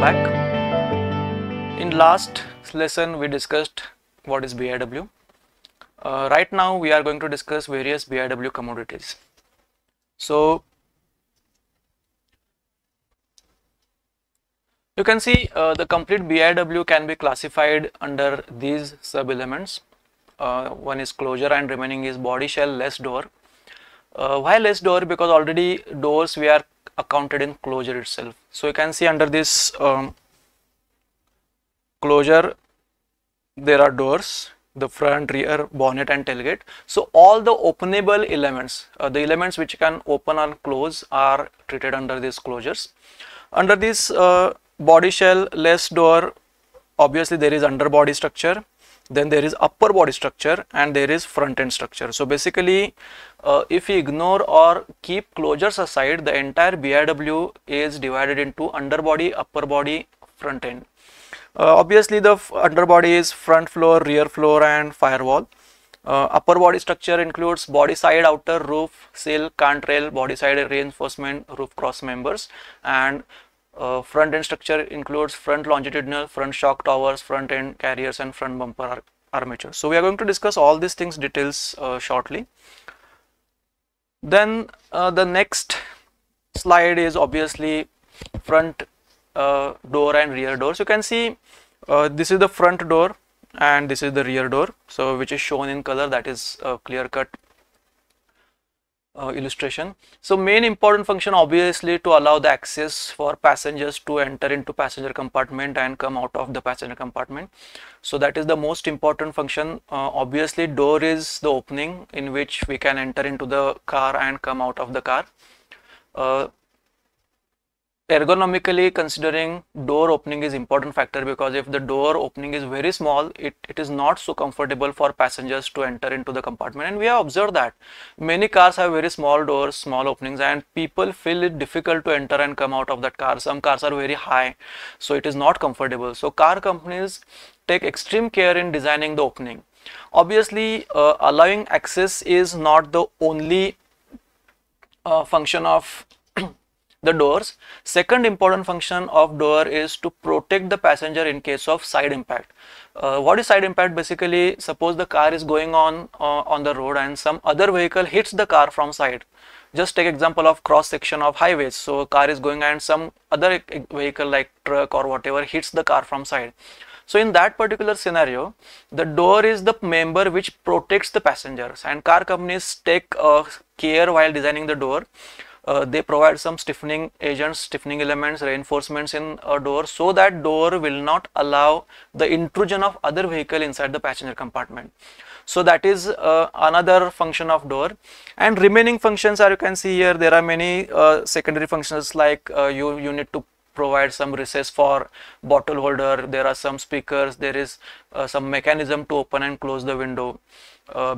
back. In last lesson we discussed what is BIW. Uh, right now we are going to discuss various BIW commodities. So you can see uh, the complete BIW can be classified under these sub elements. Uh, one is closure and remaining is body shell less door. Uh, why less door? Because already doors we are accounted in closure itself. So you can see under this um, closure there are doors the front rear bonnet and tailgate so all the openable elements uh, the elements which can open and close are treated under these closures. Under this uh, body shell less door obviously there is underbody structure then there is upper body structure and there is front end structure. So basically uh, if we ignore or keep closures aside the entire biw is divided into underbody upper body front end. Uh, obviously the underbody is front floor rear floor and firewall. Uh, upper body structure includes body side outer roof sill cant rail body side reinforcement roof cross members and uh, front end structure includes front longitudinal, front shock towers, front end carriers and front bumper ar armature. So we are going to discuss all these things details uh, shortly. Then uh, the next slide is obviously front uh, door and rear door. So you can see uh, this is the front door and this is the rear door. So which is shown in color that is clear cut uh, illustration. So main important function obviously to allow the access for passengers to enter into passenger compartment and come out of the passenger compartment. So that is the most important function. Uh, obviously door is the opening in which we can enter into the car and come out of the car. Uh, ergonomically considering door opening is important factor because if the door opening is very small it, it is not so comfortable for passengers to enter into the compartment. And we have observed that. Many cars have very small doors small openings and people feel it difficult to enter and come out of that car. Some cars are very high so it is not comfortable. So car companies take extreme care in designing the opening. Obviously uh, allowing access is not the only uh, function of the doors. Second important function of door is to protect the passenger in case of side impact. Uh, what is side impact? Basically, suppose the car is going on uh, on the road and some other vehicle hits the car from side. Just take example of cross section of highways. So car is going and some other vehicle like truck or whatever hits the car from side. So in that particular scenario, the door is the member which protects the passengers and car companies take uh, care while designing the door uh, they provide some stiffening agents, stiffening elements, reinforcements in a door so that door will not allow the intrusion of other vehicle inside the passenger compartment. So that is uh, another function of door. And remaining functions are you can see here there are many uh, secondary functions like uh, you, you need to provide some recess for bottle holder. There are some speakers. There is uh, some mechanism to open and close the window.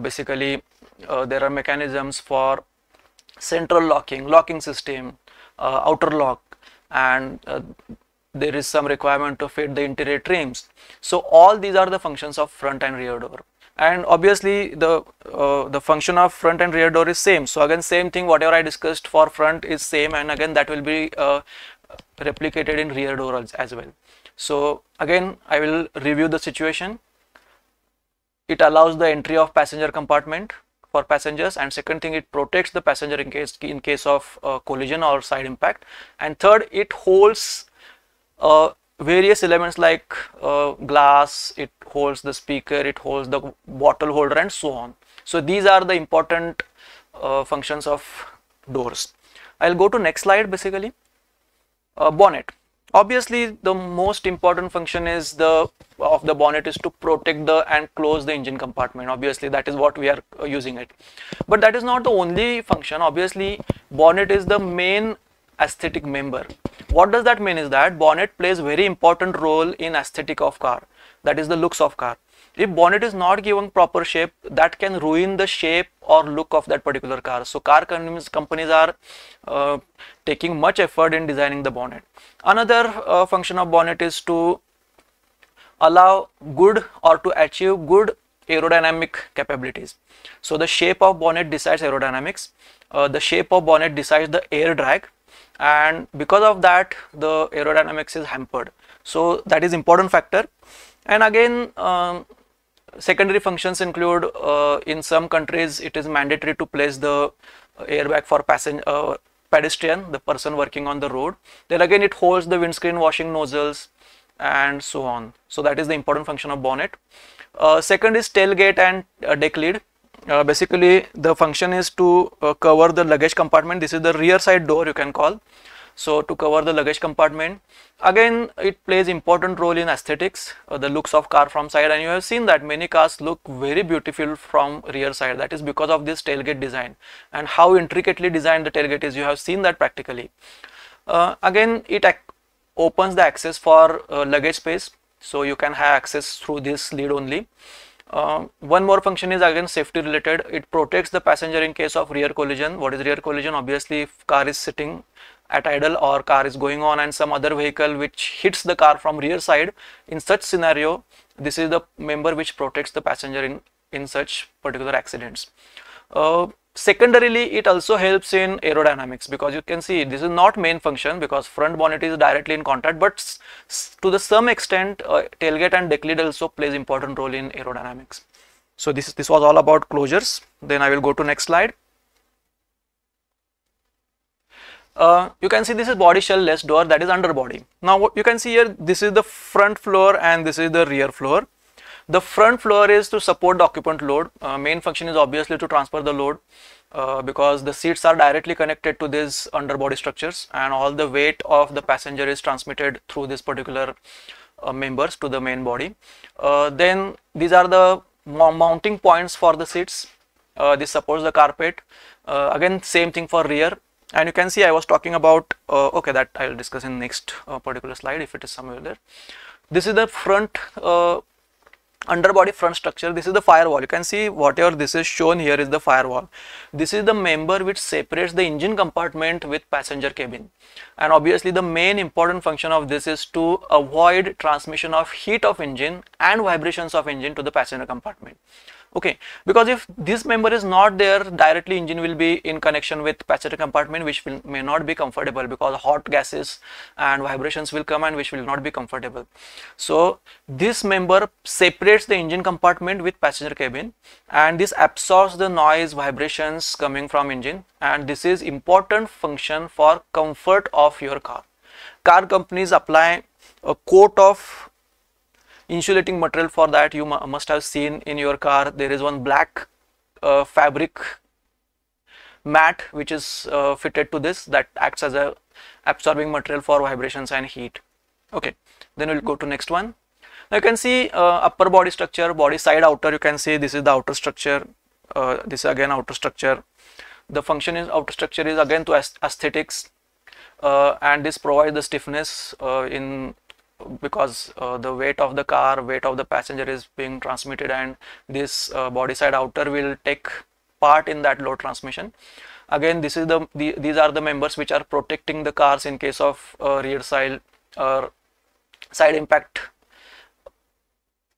Basically there are mechanisms for central locking, locking system, uh, outer lock and uh, there is some requirement to fit the interior trims. So all these are the functions of front and rear door and obviously the uh, the function of front and rear door is same. So again same thing whatever I discussed for front is same and again that will be uh, replicated in rear door as well. So again I will review the situation. It allows the entry of passenger compartment for passengers and second thing it protects the passenger in case in case of uh, collision or side impact. And third it holds uh, various elements like uh, glass it holds the speaker it holds the bottle holder and so on. So these are the important uh, functions of doors. I'll go to next slide basically. Uh, bonnet obviously the most important function is the of the bonnet is to protect the and close the engine compartment. Obviously that is what we are uh, using it. But that is not the only function. Obviously bonnet is the main aesthetic member. What does that mean is that bonnet plays very important role in aesthetic of car that is the looks of car. If bonnet is not given proper shape that can ruin the shape or look of that particular car. So car companies, are uh, taking much effort in designing the bonnet. Another uh, function of bonnet is to allow good or to achieve good aerodynamic capabilities. So the shape of bonnet decides aerodynamics. Uh, the shape of bonnet decides the air drag. And because of that the aerodynamics is hampered. So that is important factor. And again um, secondary functions include uh, in some countries it is mandatory to place the airbag for passenger uh, pedestrian the person working on the road. Then again it holds the windscreen washing nozzles and so on. So that is the important function of bonnet. Uh, second is tailgate and uh, deck lid. Uh, basically the function is to uh, cover the luggage compartment. This is the rear side door you can call so to cover the luggage compartment again it plays important role in aesthetics uh, the looks of car from side. And you have seen that many cars look very beautiful from rear side. That is because of this tailgate design and how intricately designed the tailgate is. You have seen that practically. Uh, again it opens the access for uh, luggage space. So you can have access through this lid only. Uh, one more function is again safety related. It protects the passenger in case of rear collision. What is rear collision? Obviously if car is sitting at idle or car is going on and some other vehicle which hits the car from rear side. In such scenario this is the member which protects the passenger in in such particular accidents. Uh, secondarily it also helps in aerodynamics because you can see this is not main function because front bonnet is directly in contact but to the some extent uh, tailgate and deck lid also plays important role in aerodynamics. So this this was all about closures. Then i will go to next slide uh, you can see this is body shell less door that is underbody. Now what you can see here this is the front floor and this is the rear floor. The front floor is to support the occupant load. Uh, main function is obviously to transfer the load uh, because the seats are directly connected to these underbody structures and all the weight of the passenger is transmitted through this particular uh, members to the main body. Uh, then these are the mounting points for the seats. This supports the carpet. again same thing for rear and you can see I was talking about uh, okay that I will discuss in next uh, particular slide if it is somewhere there. This is the front uh, underbody front structure. This is the firewall. You can see whatever this is shown here is the firewall. This is the member which separates the engine compartment with passenger cabin. And obviously the main important function of this is to avoid transmission of heat of engine and vibrations of engine to the passenger compartment okay because if this member is not there directly engine will be in connection with passenger compartment which will, may not be comfortable because hot gases and vibrations will come and which will not be comfortable. So this member separates the engine compartment with passenger cabin and this absorbs the noise vibrations coming from engine and this is important function for comfort of your car. Car companies apply a coat of insulating material for that you must have seen in your car. There is one black uh, fabric mat which is uh, fitted to this that acts as a absorbing material for vibrations and heat. Okay then we'll go to next one. Now you can see uh, upper body structure body side outer. You can see this is the outer structure uh, this is again outer structure. The function is outer structure is again to aesthetics uh, and this provides the stiffness uh, in because uh, the weight of the car weight of the passenger is being transmitted and this uh, body side outer will take part in that load transmission. Again this is the, the, these are the members which are protecting the cars in case of uh, rear side or side impact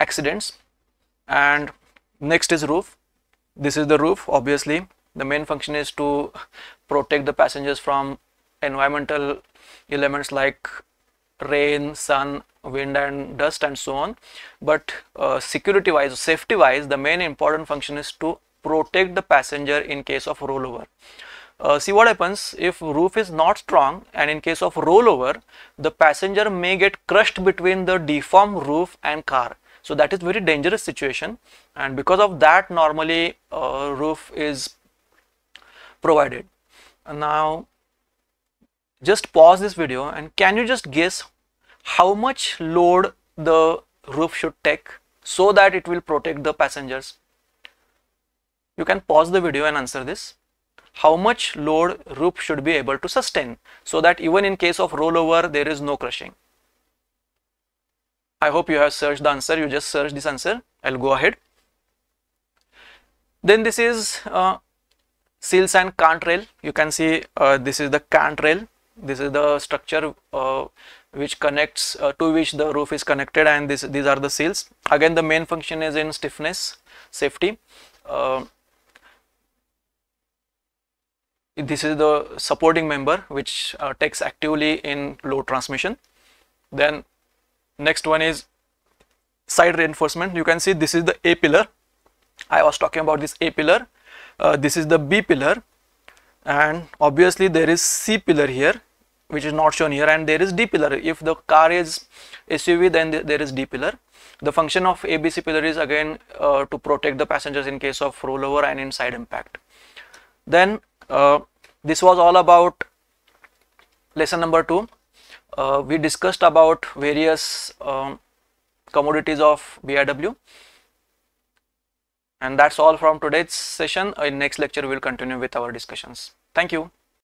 accidents. And next is roof. This is the roof. Obviously the main function is to protect the passengers from environmental elements like rain, sun, wind and dust and so on. But uh, security wise, safety wise, the main important function is to protect the passenger in case of rollover. Uh, see what happens if roof is not strong and in case of rollover, the passenger may get crushed between the deformed roof and car. So that is very dangerous situation and because of that normally uh, roof is provided. Now just pause this video and can you just guess how much load the roof should take so that it will protect the passengers? You can pause the video and answer this. How much load roof should be able to sustain so that even in case of rollover there is no crushing? I hope you have searched the answer. You just search this answer. I'll go ahead. Then this is uh, sills and cant rail you can see uh, this is the cant rail this is the structure uh, which connects uh, to which the roof is connected and this these are the sills. Again the main function is in stiffness safety. Uh, this is the supporting member which uh, takes actively in load transmission. Then next one is side reinforcement. You can see this is the a pillar. I was talking about this a pillar. Uh, this is the b pillar. And obviously there is c pillar here which is not shown here and there is d pillar if the car is suv then there is d pillar the function of abc pillar is again uh, to protect the passengers in case of rollover and inside impact then uh, this was all about lesson number two. Uh, we discussed about various um, commodities of BIW and that's all from today's session. In next lecture, we'll continue with our discussions. Thank you.